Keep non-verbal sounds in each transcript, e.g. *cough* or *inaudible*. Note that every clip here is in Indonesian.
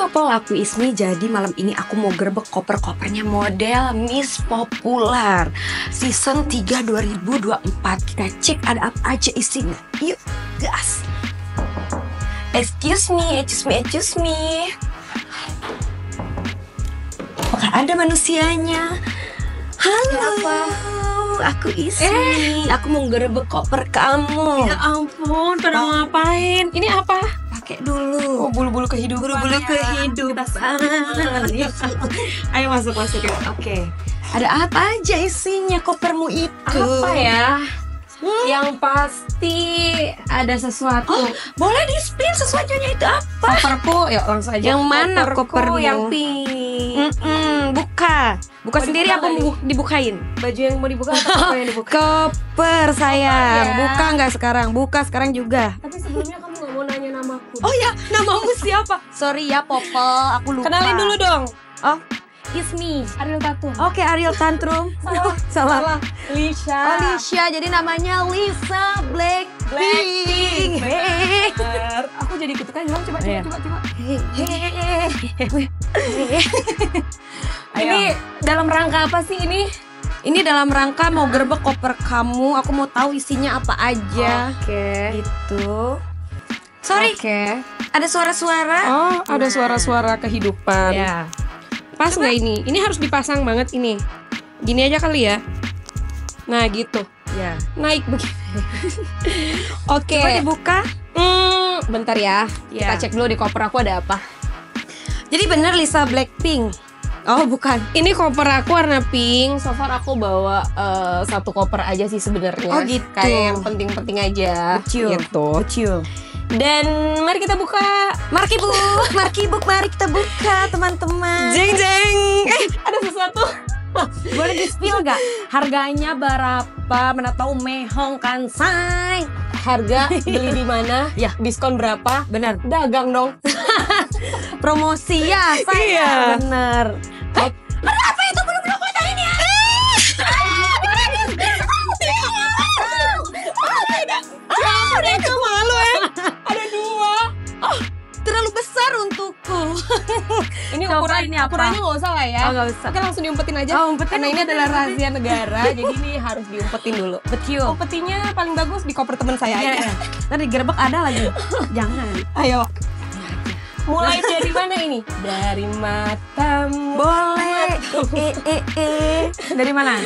Popol, aku Ismi. Jadi malam ini aku mau gerbek koper-kopernya model Miss Popular. Season 3 2024 Kita cek ada apa aja isinya. Yuk, gas. Excuse me, excuse me, excuse me. Apakah ada manusianya? Halo, aku Ismi. Aku mau gerbek koper kamu. Ya ampun, pada mau ngapain? Ini apa? Pakai dulu bulu-bulu kehidupan. Bulu-bulu kehidupan *laughs* Ayo masuk masuk ya. Oke, ada apa aja isinya kopermu itu? Apa ya? Yang pasti ada sesuatu. Oh, boleh di spill sesuatunya itu apa? Koperku, ya langsung aja. Yang mana Koperku kopermu? Yang pink. Mm-mm, buka, buka Mau sendiri apa mau dibukain? Baju yang mau dibuka atau apa yang dibuka? Koper sayang, ya. buka nggak sekarang? Buka sekarang juga. Tapi sebelumnya namaku. Oh ya, namamu siapa? Sorry ya Popol, aku lupa. Kenalin dulu dong. Oh, it's me. Ariel Tatu. Oke, Ariel Tantrum. Salah. *laughs* Salah. Salah. Lisha. Oh, Lisha, jadi namanya Lisa Blackpink. Blackpink. Bener. Aku jadi gitu kan coba coba Iya. coba coba. *laughs* Ayo. Ini dalam rangka apa sih ini? Ini dalam rangka mau gerbek koper kamu, aku mau tahu isinya apa aja. Oke. Gitu. Sorry, Oke. ada suara-suara. Oh, ada suara-suara kehidupan. Ya. Pas nggak ini? Ini harus dipasang banget ini. Gini aja kali ya. Nah, gitu. Ya. Naik begini. *laughs* Oke. Coba dibuka. Hmm, bentar ya. Ya. Kita cek dulu di koper aku ada apa. Jadi bener Lisa Blackpink. Oh, bukan. Ini koper aku warna pink. So far aku bawa eh, satu koper aja sih sebenarnya. Oh, gitu. Kayak yang penting-penting aja. Kecil. Gitu. Kecil. Dan mari kita buka. Marki Buk, Marki Buk, mari kita buka teman-teman. Jeng jeng. Eh, ada sesuatu. Boleh di spill nggak? Harganya berapa? Mana tahu mehong kan, say. Harga beli di mana? *laughs* Ya. Diskon berapa? Bener. Dagang dong. *laughs* Promosi ya, saya. Iya. Bener. Eh, *laughs* Ini ukuran ini apa? Ukurannya nggak usah lah ya. Oh, nggak usah. Oke langsung diumpetin aja. Oh, umpetin, Karena ini adalah rahasia negara, *laughs* jadi ini harus diumpetin dulu. Betul. Umpetinya paling bagus di koper teman saya Iya, aja. iya. Ntar digerebek ada lagi. *laughs* Jangan. Ayo. Mulai dari mana ini? Dari matamu. Boleh. Eh, eh, eh. Dari mana?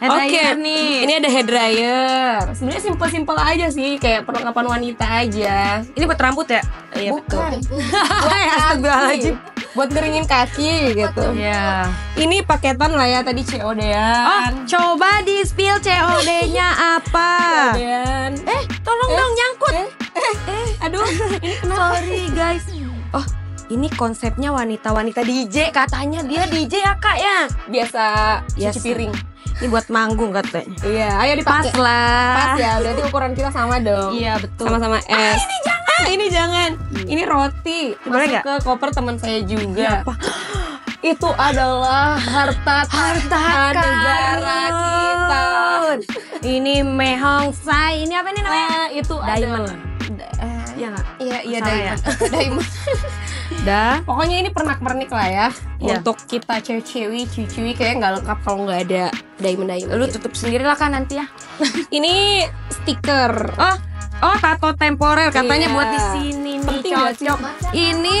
Oke, dryer nih. ini ada hair dryer. Sebenarnya simpel-simpel aja sih, kayak perlengkapan wanita aja. ini buat rambut ya? Iya Bukan. betul. *laughs* Wah, astagfirullahaladzim. Buat ngeringin kaki gitu. Ya. Ini paketan lah ya tadi COD Oh, ya. coba di spill COD-nya *laughs* apa? Eh, tolong dong nyangkut. eh, eh, aduh, ini kenapa? Sorry guys. Oh, ini konsepnya wanita-wanita DJ katanya dia DJ ya kak ya? Biasa cuci piring. Ini buat manggung katanya. Iya, ayo Pas dipakai. lah. Pas ya, berarti *laughs* ukuran kita sama dong. Iya betul. Sama-sama S. ini jangan. ini jangan. Ini roti. Boleh Masuk ke koper teman saya juga. Apa? *gasps* Itu adalah harta *gasps* Harta negara kita. Ini mehong sai. Ini apa ini namanya? Nah, itu Diamond. adalah- Da- eh, Iya nggak? Iya, iya Salah diamond. *laughs* diamond. Dah. Pokoknya ini pernak-pernik lah ya. Iya. Untuk kita cewek-cewek, cuy kayak nggak lengkap kalau nggak ada diamond-diamond. Lu tutup sendiri lah kan nanti ya. *laughs* ini stiker. Oh, oh tato temporer katanya Iya. buat di sini nih Penting nggak sih? cocok. Ini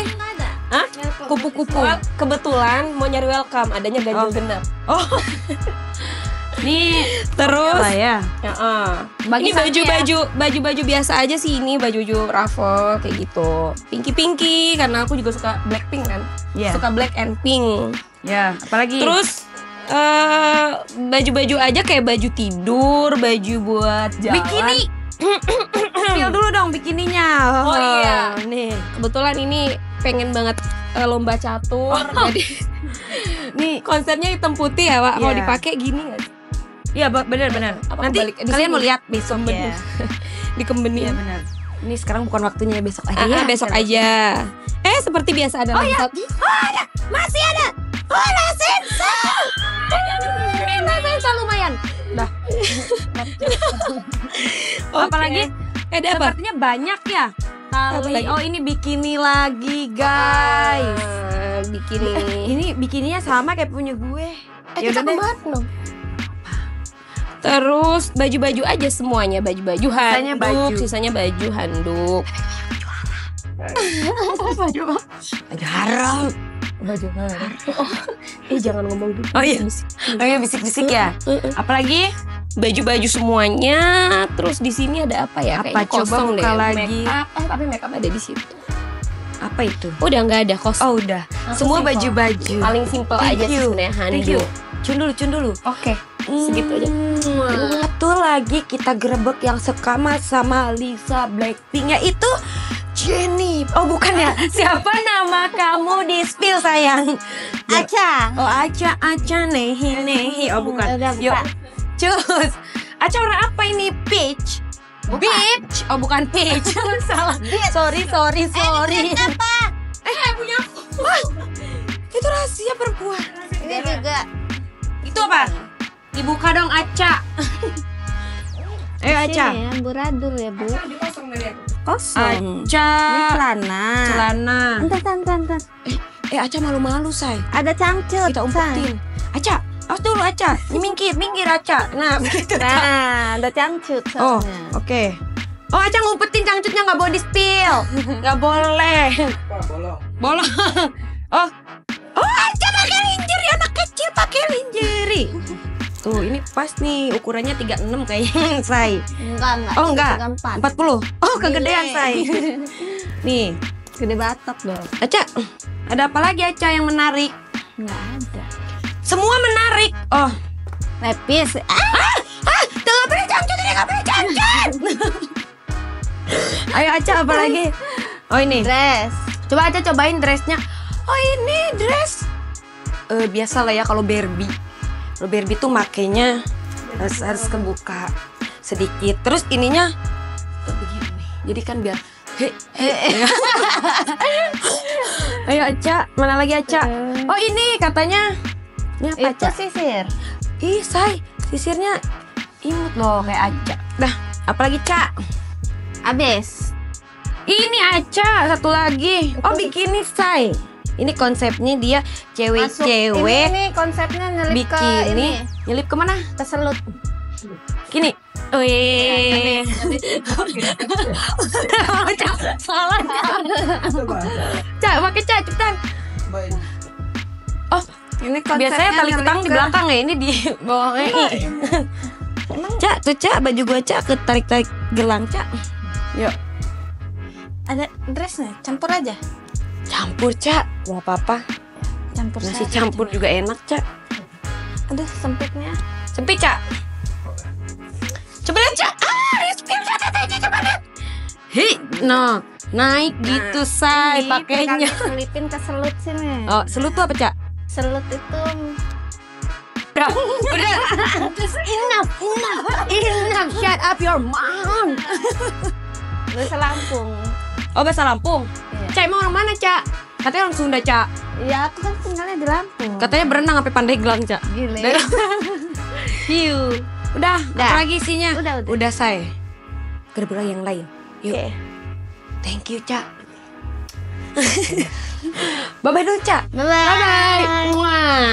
Hah? kupu-kupu. Kebetulan mau nyari welcome, adanya ganjil Oh. genap. Oh. *laughs* Nih Terus apa ya? Ya, ah. Bagi ini baju-baju baju-baju biasa aja sih ini baju-baju raffle kayak gitu. Pinky-pinky karena aku juga suka Blackpink kan. Iya. Suka black and pink. Ya, apalagi? Terus eh baju-baju aja kayak baju tidur, baju buat jalan. bikini. Spill dulu dong bikininya. Oh, iya. Nih. Kebetulan ini pengen banget eh, lomba catur. *laughs* Jadi Nih. konsepnya hitam putih ya, Pak. Kalau Iya. dipakai gini nggak? Iya, ba- benar benar. Apa Nanti kebalik? Di kalian mau lihat besok Kemben. ya. *laughs* Dikembenin. Iya benar. Ini sekarang bukan waktunya besok aja Ah, ya. ah, besok aja. Eh, seperti biasa ada Oh, lagi iya. satu. Masih ada. Oh, Nasensa. Nasensa lumayan. Dah. *laughs* Apalagi Eh, ada apa? sepertinya banyak ya. kali. Oh ini bikini lagi guys. Ah, bikini. *laughs* Ini bikininya sama kayak punya gue. Eh, Yaudah kita ke mana dong? Terus baju-baju aja semuanya baju-baju Sisanya handuk, baju. sisanya baju handuk. baju baju haram. Baju. Oh, eh jangan ngomong gitu. Oh iya. Oh iya bisik-bisik ya. Apalagi Baju-baju semuanya. Terus di sini ada apa ya? Apa? Kayaknya Coba kosong buka deh. lagi. Make up. Eh, tapi make up ada di situ. apa itu? Udah nggak ada kosong. Oh udah. Semua simple. baju-baju. Paling simple Thank aja sebenarnya Thank you. handuk. Cun dulu, cun dulu. Oke. Segitu aja. Hmm, Satu lagi kita gerebek yang sekama sama Lisa Blackpink yaitu Jennie. Oh bukan ya? *laughs* Siapa nama kamu di spill sayang? Aca. Oh Aca, Aca, Nehi, Nehi. Oh bukan. Yuk, cus. Aca orang apa ini? Peach. Peach. Oh bukan peach. *laughs* Salah. Sorry, sorry, sorry. Apa? Eh, punya aku. Wah, itu rahasia perempuan. Ini juga. Itu apa? Dibuka dong Aca. *laughs* Ayo Aca. Ya, buradur ya, Bu. Aca. Kosong. Ini celana. Celana. Entar, entar, entar. Eh Aca malu-malu say. Ada cangcut. Kita umpetin. Aca, awas dulu Aca. Ini minggir, minggir Aca. Nah, *laughs* begitu. Nah, ada cangcut Oh, soalnya. oke. Oh, Aca ngumpetin cangcutnya nggak boleh di spill. *laughs* Nggak boleh. Bolong. Oh. Oh, Aca pakai lingerie anak kecil pakai lingerie. Tuh, ini pas nih ukurannya 36 kayaknya, *laughs* Say. Enggak, enggak. Oh, enggak. 34. 40. Oh, kegedean, Gile. Say. *laughs* Nih, Gede batok dong. Aca, ada apa lagi Aca yang menarik? Enggak ada. Semua menarik. Oh, Lepis. Ah, ah, tuh nggak boleh boleh cangcut. *laughs* Ayo Aca apa lagi? Oh ini. dress. Coba aja cobain dressnya. Oh ini dress. Eh biasa lah ya kalau Barbie. Barbie tuh makainya harus harus kebuka sedikit. Terus ininya eh, begini. Jadi kan biar he, he, ya. *laughs* Ayo Aca, mana lagi Aca? Oh ini katanya. Ini apa Itu Aca? sisir. Ih, say, sisirnya imut loh kayak Aca. Dah, apalagi Ca? Abis. Ini Aca, satu lagi. Oh, bikini, say. Ini konsepnya dia cewek-cewek Ini nih konsepnya nyelip ke bikini. ini. Nyelip ke mana? Ke selut. Gini. Wih. Ca, salah Ca. Ca, pakai Ca, cepetan. Oh, Ini biasanya tali kutang di belakang ya, ini di bawahnya. Ca, tuh Ca, baju gua Ca ketarik-tarik gelang Ca. Yuk. Ada dressnya, campur aja. Campur, Ca. Mau apa-apa. Campur Nasi campur juga enak, Ca. Aduh, sempitnya. Sempit, Ca. Coba lihat, Ca. Ah, coba lihat. Hei, no. Naik gitu, say, pakainya. selipin ke selut sini. Oh, selut tuh apa, Ca? Selut itu Udah, udah. Just enough, enough, enough. Shut up your mouth. bahasa Lampung. Oh, bahasa Lampung. Iya. Ca, emang orang mana, Ca? Katanya orang Sunda, Ca. Ya, aku kan tinggalnya di Lampung. Katanya berenang sampai pandai gelang, Ca. Gile. *laughs* Hiu. Udah, Udah. apa lagi isinya? Udah, udah. Udah, say. Gerbek yang lain. Yuk. Oke. Thank you, Ca. *laughs* Bye-bye dulu, Ca. Bye-bye. Bye-bye.